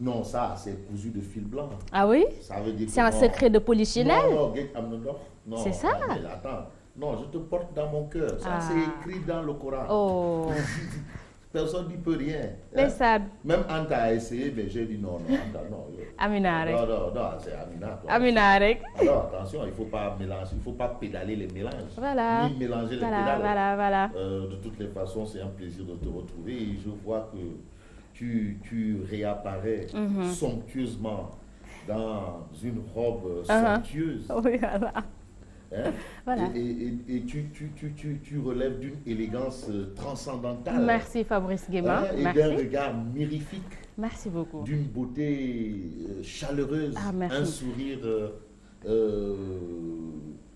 Non, ça, c'est cousu de fil blanc. Ah oui? Ça veut dire que C'est un non. secret de Polichinelle? Non, non. Non, C'est ça? attends. Non, je te porte dans mon cœur. Ça, Ah. c'est écrit dans le Coran. Oh, Personne n'y peut rien. mais hein? ça, Même Anta a essayé, mais j'ai dit non, non, Anta, non. Amina rek. Non, non, non, c'est Amina. toi. Amina rek. Alors attention, il ne faut pas mélanger, il faut pas pédaler les mélanges. Voilà. Ni mélanger les Voilà, pédales. voilà, voilà. Euh, de toutes les façons, c'est un plaisir de te retrouver et je vois que tu, tu réapparais Mhm. somptueusement dans une robe Uh-huh. somptueuse. Oui, voilà. hein? Voilà. Et, et- et- et tu, tu, tu, tu, tu relèves d'une élégance euh, transcendantale. Merci Fabrice Guéma. hein, et d'un Merci. regard mirifique, Merci beaucoup. d'une beauté euh, chaleureuse, Ah, merci. un sourire. euh, euh,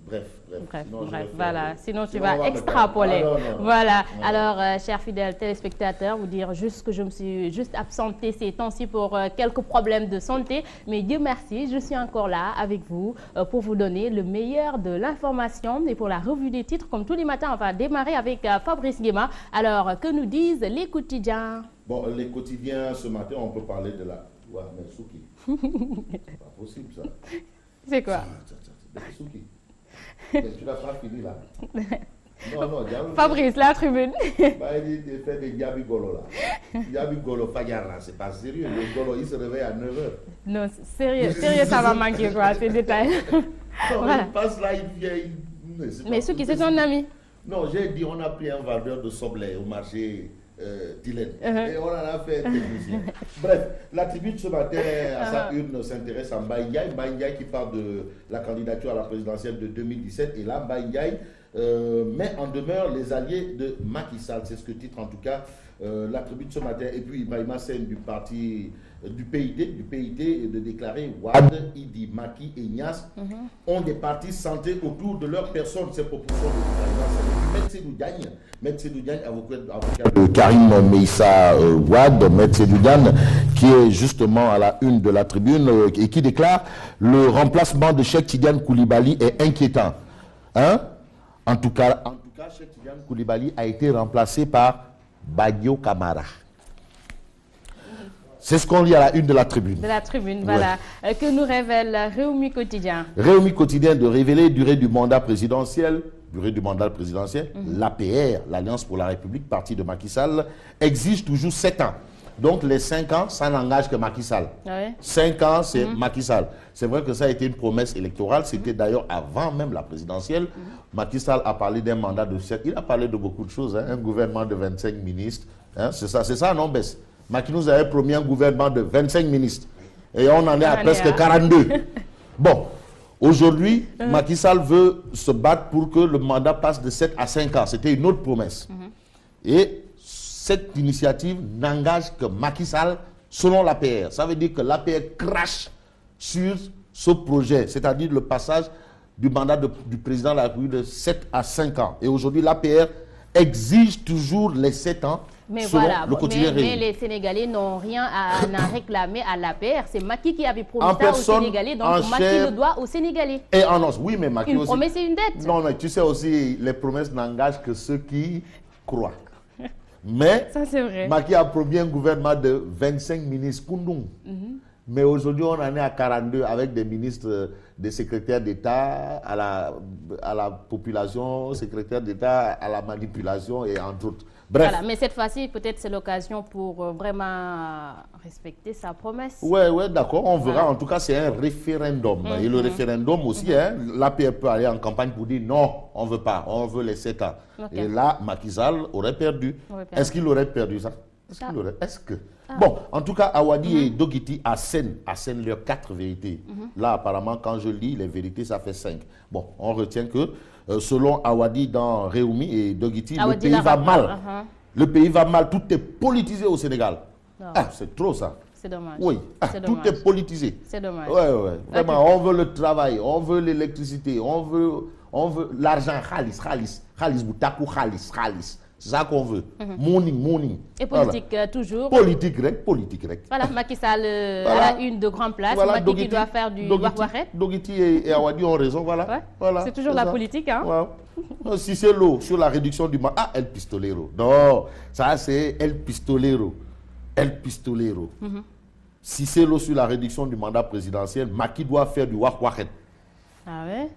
bref, bref. Bref, Sinon, voilà. Sinon, tu sinon, vas extrapoler. Ah, non, non. Voilà. Ouais. Alors, euh, chers fidèles téléspectateurs, vous dire juste que je me suis juste absentée ces temps-ci pour euh, quelques problèmes de santé. Mais Dieu merci, je suis encore là avec vous euh, pour vous donner le meilleur de l'information. Et pour la revue des titres, comme tous les matins, on va démarrer avec Fabrice Guéma. Alors, que nous disent les quotidiens? Bon, les quotidiens, ce matin, on peut parler de la. Ouais, mais Souki. C'est pas possible, ça. C'est quoi? Ah, Souki. Mais tu n'as pas fini, là. Non, non, Diablo. Fabrice, la tribune. Bah, il dit, fait des Gabi Golo, là. Gabi Golo Fagar, là, c'est pas sérieux. Le Golo, il se réveille à 9h. Non, sérieux, sérieux, ça va manquer, quoi, ces détails. Non, Voilà. il passe là, il vient. il- Mais, Mais Souki, possible. c'est ton ami. Non, j'ai dit, on a pris un vendeur de soblé au marché euh, Dylan. Uh-huh. Et on en a fait technicien. Bref, la tribune ce matin, à sa Uh-huh. une, s'intéresse à. Mbaye Ndiaye qui parle de la candidature à la présidentielle de 2017. Et là, Mbaye Ndiaye euh, met en demeure les alliés de Macky Sall. C'est ce que titre en tout cas euh, la tribune ce matin. Et puis, Ibrahima Sen du parti du PID, du PID de déclarer Wad, Idi, Maki et Nias ont des partis centrés autour de leur personne. Ces propositions de Sédou Diagne, avocat, avocat de Karim Meissa euh, Wad, Maître Sédou Diagne, qui est justement à la une de la tribune euh, et qui déclare le remplacement de Cheikh Tidiane Koulibaly est inquiétant. Hein? En tout cas, en tout cas, Cheikh Tidiane Koulibaly a été remplacé par Badio Kamara. C'est ce qu'on lit à la une de la tribune. De la tribune, voilà. Euh, que nous révèle Réumi Quotidien. Réumi quotidien de révéler durée du mandat présidentiel, durée du mandat présidentiel, Mhm. l'APR, l'Alliance pour la République, parti de Macky Sall, exige toujours 7 ans. Donc les 5 ans, ça n'engage que Macky Sall. Ouais. 5 ans, c'est Mhm. Macky Sall. C'est vrai que ça a été une promesse électorale. C'était d'ailleurs avant même la présidentielle. Mhm. Macky Sall a parlé d'un mandat de 7. Il a parlé de beaucoup de choses. hein. Un gouvernement de 25 ministres. hein. C'est ça, c'est ça, non, Bess? Macky nous avait promis un gouvernement de 25 ministres. Et on en est à presque à- 42. bon, aujourd'hui, Mhm. Macky Sall veut se battre pour que le mandat passe de 7 à 5 ans. C'était une autre promesse. Et cette initiative n'engage que Macky Sall selon l'APR. Ça veut dire que l'APR crache sur ce projet, c'est-à-dire le passage du mandat de- du président de la République de 7 à 5 ans. Et aujourd'hui, l'APR exige toujours les 7 ans Mais selon voilà, le quotidien mais, mais les Sénégalais n'ont rien à, à réclamer à l'APR. C'est Macky qui avait promis En ça personne, aux Sénégalais, donc en Macky chair. le doit aux Sénégalais. Et en os, oui, mais Macky Une aussi. promesse et une dette. Non, mais tu sais aussi, les promesses n'engagent que ceux qui croient. Mais Ça, vrai. Macky a promis un gouvernement de 25 ministres Koundou. Mhm. Mais aujourd'hui, on en est à 42 avec des ministres, des secrétaires d'État à la, à la population, secrétaires d'État à la manipulation et entre autres. Bref. Voilà, mais cette fois-ci, peut-être c'est l'occasion pour euh, vraiment respecter sa promesse. Ouais, ouais, d'accord, on verra. En tout cas, c'est un référendum. Et le Mhm. référendum aussi, hein, l'APR peut aller en campagne pour dire non, on veut pas, on veut les 7 ans. Et là, Macky Sall aurait perdu. Perdu. Est-ce qu'il aurait perdu ça? Est-ce qu'il aurait Est-ce que Ah. Bon, en tout cas, Awadi Mhm. et Dogiti assènent, assènent leurs quatre vérités. Là, apparemment, quand je lis les vérités, ça fait cinq. Bon, on retient que, euh, selon Awadi dans Réumi et Dogiti, le pays va mal. uh-huh. Le pays va mal, tout est politisé au Sénégal. Ah, c'est trop ça. C'est dommage. Oui, ah, C'est tout dommage. est politisé. C'est dommage. Ouais, ouais. Vraiment, on veut le travail, on veut l'électricité, on veut, on veut l'argent, khalis, khalis, khalis, boutakou, khalis, khalis. Ça qu'on veut. Morning, morning. Et politique euh, toujours. Politique rek, politique rek. Voilà, Macky Sall euh, Voilà. à la une de grande place. Voilà, Macky qui doit faire du Dogiti- wahwahet. Dogiti et, Awadi ont raison, voilà. Voilà C'est toujours la politique, hein. Si c'est l'eau sur la réduction du mandat, ah, El Pistolero. Non, ça c'est El Pistolero. El Pistolero. Mhm. si c'est l'eau sur la réduction du mandat présidentiel, Maki doit faire du wak waket. Ah ouais?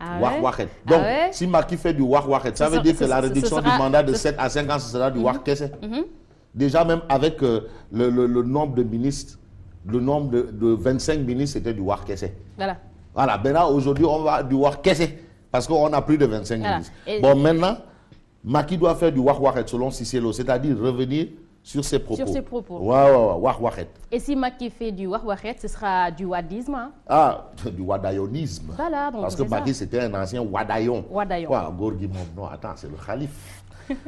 Ah wak ouais? Ah Donc, ouais? si Maki fait du wak waket, ça veut dire que la réduction sera- du mandat de ce- 7 à 5 ans, ce sera du wak kese. Mhm. Déjà, même avec euh, le, le- le nombre de ministres, le nombre de, de 25 ministres, c'était du wak kese. Voilà. Voilà, maintenant aujourd'hui, on va du wak kese. Parce qu'on a plus de 25 Voilà. ministres. Et- Bon, maintenant, Maki doit faire du wak waket selon Cicelo, c'est-à-dire revenir sur ses propos. Sur ses propos. Ouais, ouais, ouais, wak waket. Et si Macky fait du wahwahet, ce sera du wadisme. hein. Ah, du wadayonisme. Voilà, donc Parce que. Maki, c'était un ancien wadayon. Wadayon. Quoi, Gorgui Mom, non, attends, c'est le calife.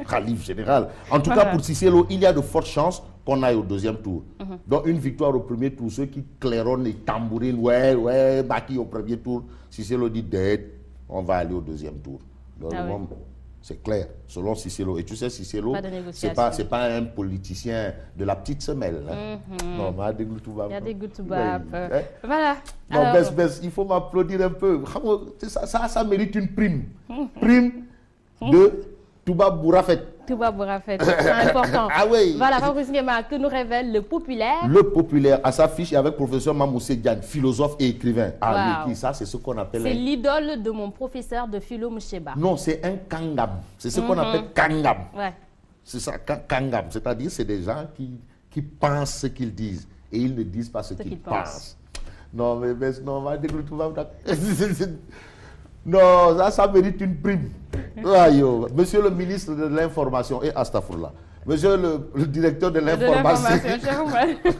calife général. En tout cas, pour Cicelo, il y a de fortes chances qu'on aille au deuxième tour. Mhm. Donc, une victoire au premier tour, ceux qui claironnent et tambourinent, ouais, ouais, Maki au premier tour. Cicelo dit, dead, on va aller au deuxième tour. Donc, Ah ouais. C'est clair, selon Cicelo. Et tu sais, Cicelo, c'est négociation. pas, un politicien de la petite semelle. hein. Non, mais des. Il y a des good to Oui, bap. hein. Voilà. Non, Alors, baisse, baisse, il faut m'applaudir un peu. Ça, ça, ça mérite une prime. Prime de Touba Bourafet. tout va vous rafet. C'est important. Ah oui. Voilà, Fabrice Nguema, que nous révèle le populaire. Le populaire à sa fiche et avec professeur Mamoussé Diagne, philosophe et écrivain. Ah, Wow. qui ça, c'est ce qu'on appelle C'est l'idole de mon professeur de philo Moucheba. Non, c'est un kangam. C'est ce qu'on appelle kangam. Ouais. C'est ça, ka- kangam. C'est-à-dire, c'est des gens qui, qui pensent ce qu'ils disent et ils ne disent pas ce, qu'ils pensent. pensent. Non, mais, mais non, on va dire que tout va- Non, ça, ça mérite une prime. Ah, yo. Monsieur le ministre de l'Information et Astafourla. Monsieur le, le directeur de l'Information.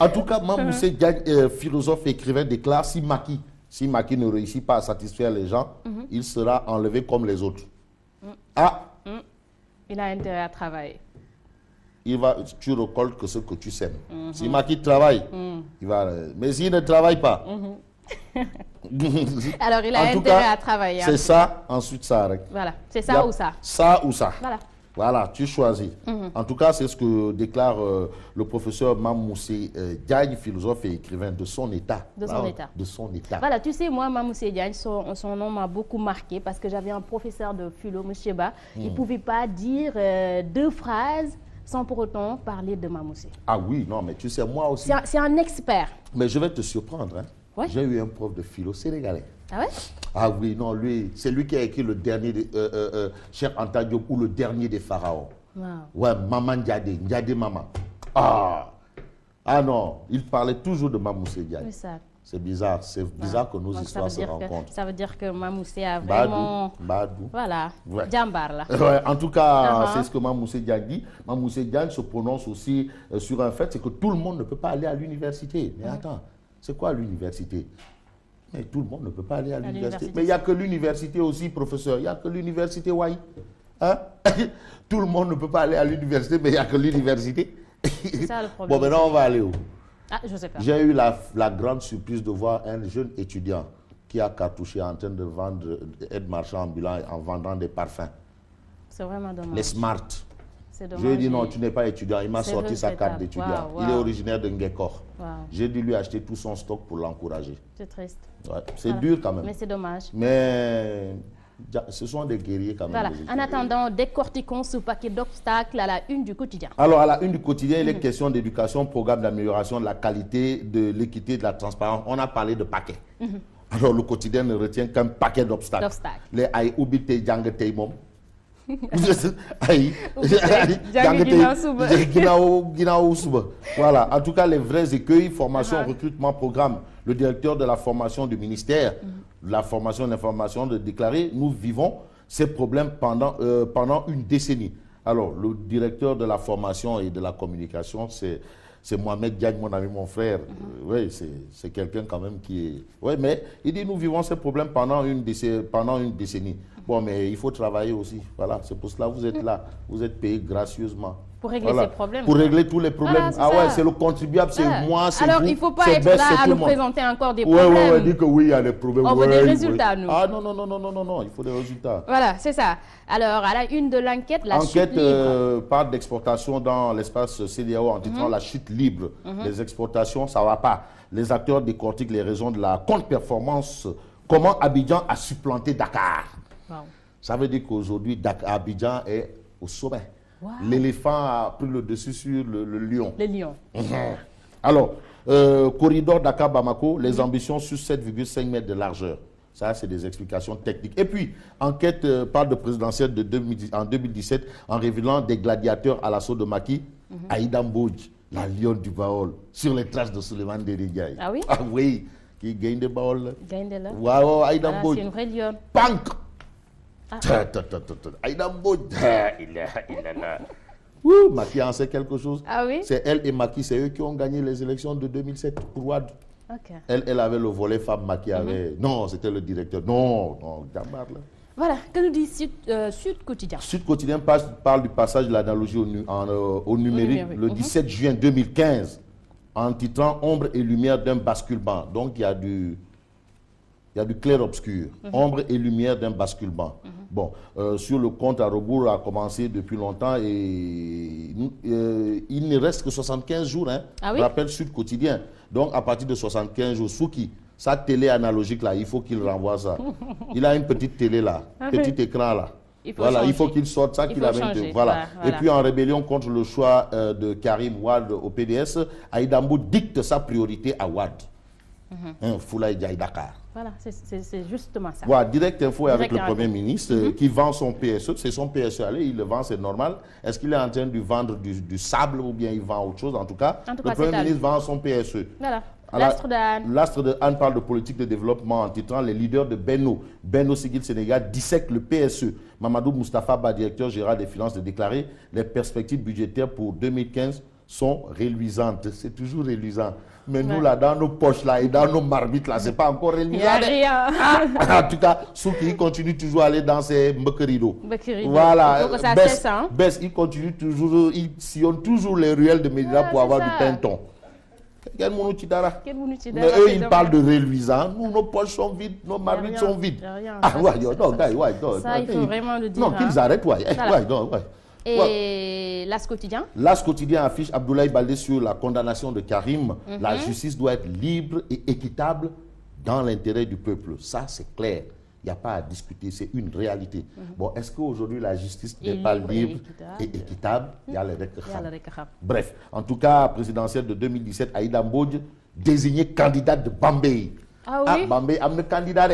En tout cas, Mamoussé euh, philosophe et écrivain, déclare si Maki, si Maki ne réussit pas à satisfaire les gens, Mhm. il sera enlevé comme les autres. Mm. Ah, Il a intérêt à travailler. il va, tu récoltes que ce que tu sèmes. Mhm. Si Maki travaille, il va. Mais s'il ne travaille pas. Alors, il a En intérêt cas, à travailler. C'est ça, ensuite ça. arrête. Voilà. C'est ça ou ça Ça ou ça. Voilà. Voilà, tu choisis. En tout cas, c'est ce que déclare euh, le professeur Mamoussé euh, Diagne, philosophe et écrivain de son état. De son état. De son état. Voilà, tu sais, moi, Mamoussé Diagne, son, son nom m'a beaucoup marqué parce que j'avais un professeur de philo, M. Ba. Il ne pouvait pas dire euh, deux phrases sans pour autant parler de Mamoussé. Ah oui, non, mais tu sais, moi aussi. C'est un, c'est un expert. Mais je vais te surprendre. hein. Ouais. J'ai eu un prof de philo sénégalais. Ah ouais? Ah oui, non, lui, c'est lui qui a écrit le dernier, de, euh, euh, euh, Cheikh Anta Diop ou le dernier des pharaons. Wow. Ouais, Maman Ndiadé, Ndiadé Maman. Ah Ah non, il parlait toujours de Mamoussé Diagne. C'est ça. C'est bizarre, c'est bizarre que nos Donc, histoires se rencontrent. que, ça veut dire que Mamoussé a vraiment... Badou. Voilà. Ouais. Djambar, là. Ouais, en tout cas, Uh-huh. c'est ce que Mamoussé Diagne dit. Mamoussé Diagne se prononce aussi sur un fait, c'est que tout le monde ne peut pas aller à l'université. Mais attends, c'est quoi l'université? Mais tout le monde ne peut pas aller à l'université. Mais il n'y a que l'université aussi, professeur. Il n'y a que l'université, ouais. Hein? Tout le monde ne peut pas aller à l'université, mais il n'y a que l'université. C'est ça le problème. Bon, maintenant, on va aller où? Ah, je sais pas. J'ai eu la, la grande surprise de voir un jeune étudiant qui a cartouché en train de vendre, être marchand ambulant en vendant des parfums. C'est vraiment dommage. Les smart. Je lui ai dit non, tu n'es pas étudiant. Il m'a sorti sa carte d'étudiant. Il est originaire de Ngekor. Wow, J'ai dû lui acheter tout son stock pour l'encourager. c'est triste. Ouais, C'est Voilà. dur quand même. Mais c'est dommage. Mais ce sont des guerriers quand même. Voilà. En attendant, décortiquons ce paquet d'obstacles à la une du quotidien. Alors, à la une du quotidien, il est question d'éducation, programme d'amélioration de la qualité, de l'équité, de la transparence. On a parlé de paquets. Alors, le quotidien ne retient qu'un paquet d'obstacles. D'obstacles. Les tey, jàng ginnaaw suba. Ginnaaw- ginnaaw suba. Voilà. En tout cas, les vrais écueils, formation, Ah. recrutement, programme. Le directeur de la formation du ministère, Mhm. de la formation et l'information de déclarer, nous vivons ces problèmes pendant, euh, pendant une décennie. Alors, le directeur de la formation et de la communication, c'est c'est Mohamed Diagne, mon ami, mon frère. Mhm. Euh, oui, c'est c'est quelqu'un quand même qui est... Oui, mais il dit, nous vivons ces problèmes pendant une, décennie, pendant une décennie. Bon, mais il faut travailler aussi. Voilà, c'est pour cela que vous êtes là. Vous êtes payé gracieusement. Pour régler Voilà. ces problèmes. Pour régler tous les problèmes. Voilà, c'est ah ouais, c'est le contribuable, c'est Ah. moi, c'est Alors, vous. il ne faut pas être là à nous présenter encore des Ouais, ouais, problèmes. ouais, dit que oui, il y a des problèmes. On veut des résultats, nous. Ah non, non, non, non, non, non, non, il faut des résultats. Voilà, c'est ça. Alors, à la une de l'enquête, la chute Enquête libre. Mhm. euh, part d'exportation dans l'espace CDAO en titrant la chute libre. Les exportations, ça ne va pas. Les acteurs décortiquent les raisons de la contre-performance. Comment Abidjan a supplanté Dakar? Wow. Ça veut dire qu'aujourd'hui, Abidjan est au sommet. L'éléphant a pris le dessus sur le, lion. Le lion. Alors, euh, corridor Dakar-Bamako, les ambitions sur 7,5 mètres de largeur. Ça, c'est des explications techniques. Et puis, enquête euh, parle de présidentielle de en 2017 en révélant des gladiateurs à l'assaut de Maki, mm Aïda Mbodj, la lionne du Baol, sur les traces de Suleiman Derigay. Ah oui? Ah oui, qui gagne des Baol. Gagne de là. Waouh, Aïda ah, C'est une vraie lionne. Pank. Aïda Mbodj, il est là. Ouh, Maki en sait quelque chose. Ah oui? C'est elle et Maki, c'est eux qui ont gagné les élections de 2007 pour Ouad. Elle, elle avait le volet femme Maki avait. Mhm. Non, c'était le directeur. Non, non, Gambar là. Voilà, que nous dit Sud, euh, Sud Quotidien Sud Quotidien parle du passage de l'analogie au, euh, au, numérique le 17 mhm. juin 2015 en titrant Ombre et lumière d'un basculement. Donc il y a du, il y a du clair-obscur, mhm. ombre et lumière d'un basculement. Bon, euh, sur le compte à rebours a commencé depuis longtemps et il ne reste que 75 jours. Hein, ah oui? Rappel Sud Quotidien. Donc à partir de 75 jours, Souki, sa télé analogique là, il faut qu'il renvoie ça. Il a une petite télé là, ah petit écran là. Il voilà, il faut qu'il sorte ça qu'il avait. Voilà. Et puis en rébellion contre le choix euh, de Karim Wad au PDS, Aïdambou dicte sa priorité à Wad. Mm -hmm. Dakar. Voilà, c'est justement ça. Voilà, direct info avec le Premier ministre -hmm. qui vend son PSE. C'est son PSE, allez, il le vend, c'est normal. Est-ce qu'il est en train de vendre du, sable ou bien il vend autre chose? En tout cas, le Premier ministre vend son PSE. Voilà. L'astre de Anne. L'astre de Anne parle de politique de développement en titrant les leaders de Benno, Benno Sigil Sénégal, dissèquent le PSE. Mamadou Moustapha, directeur général des finances, de déclarer les perspectives budgétaires pour 2015 sont réluisantes. C'est toujours réluisant. Mais nous, là, dans nos poches, là, et dans nos marmites, là, c'est pas encore. Il a rien. en tout cas, Souki continue toujours à aller dans ses mbekerido. Voilà. Il que ça cesse, hein. Bess, il continue toujours, il sillonne toujours les ruelles de Médina pour avoir du pinton. Mais eux, ils parlent de réluisant. Nous, nos poches sont vides, nos marmites sont vides. Ah, ouais, non, ouais, ouais, Ça, il faut vraiment le dire. Non, qu'ils hein. arrêtent, ouais. ouais, non, ouais. Et l'As quotidien L'As quotidien affiche Abdoulaye Baldé sur la condamnation de Karim. La mhm. justice doit être libre et équitable dans l'intérêt du peuple. Ça, c'est clair. Il n'y a pas à discuter, c'est une réalité. Mhm. Bon, est-ce qu'aujourd'hui la justice n'est pas libre et équitable, Il y a le Bref, en tout cas, présidentielle de 2017, Aïda Mbodj, désignée candidate de Bambay. Ah oui? Ah, Bambay, a candidat.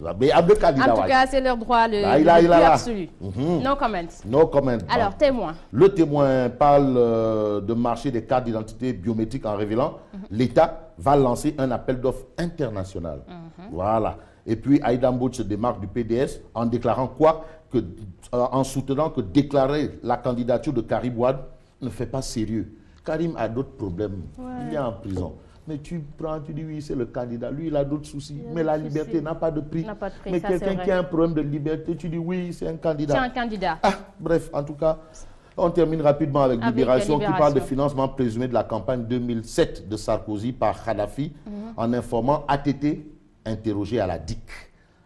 Mm. En tout cas, c'est leur droit le, là, il plus absolu. Mhm. No comment. No comment. Alors, témoin. Le témoin parle euh, de marché des cartes d'identité biométriques en révélant mhm. l'État va lancer un appel d'offres international. Mhm. Voilà. Et puis, Aïda se démarque du PDS en déclarant quoi que, euh, En soutenant que déclarer la candidature de Karim Ouad ne fait pas sérieux. Karim a d'autres problèmes. Il est en prison. Mais tu prends, tu dis oui, c'est le candidat. Lui, il a d'autres soucis. mais la liberté n'a pas de prix. mais quelqu'un qui a un problème de liberté, tu dis oui, c'est un candidat. C'est un candidat. Ah, bref, en tout cas, on termine rapidement avec, Libération, qui parle de financement présumé de la campagne 2007 de Sarkozy par Kadhafi mhm. en informant ATT interrogé à la DIC.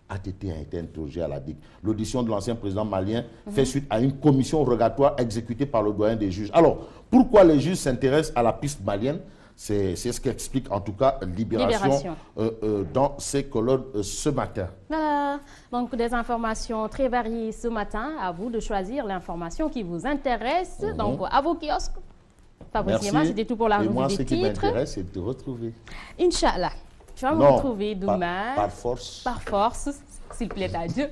ATT a été interrogé à la DIC. L'audition de l'ancien président malien mhm. fait suite à une commission rogatoire exécutée par le doyen des juges. Alors, pourquoi les juges s'intéressent à la piste malienne? C'est ce qu'explique en tout cas Libération, euh, euh, dans ses colonnes euh, ce matin. Voilà, donc des informations très variées ce matin. À vous de choisir l'information qui vous intéresse. Mhm. Donc à vos kiosques. Fabrice c'était tout pour la revue moi, des titres. moi, ce qui m'intéresse, c'est de te retrouver. Inch'Allah. Je vais vous retrouver demain. Par, par force. Par force, s'il plaît à Dieu.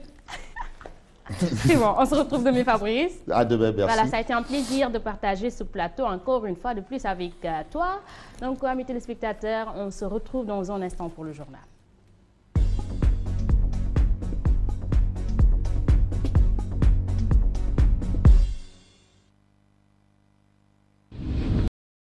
C'est bon, on se retrouve demain, Fabrice. À demain, merci. Voilà, ça a été un plaisir de partager ce plateau encore une fois de plus avec euh, toi. Donc, amis téléspectateurs, on se retrouve dans un instant pour le journal.